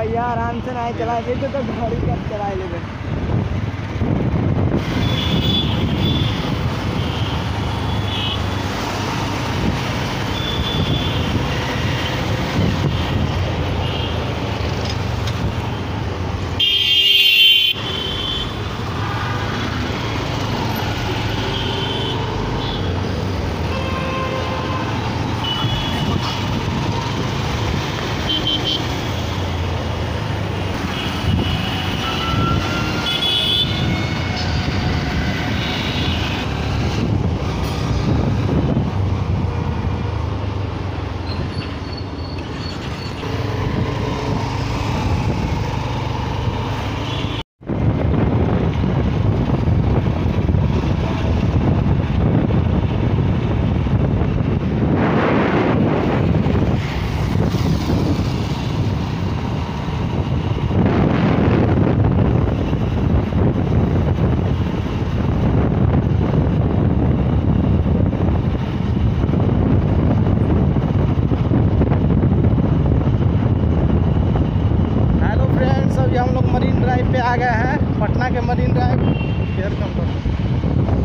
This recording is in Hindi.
पहिया आराम से ना चलाए थे तो गाड़ी कब चलाए लेबे के मरीन ड्राइव केयर कम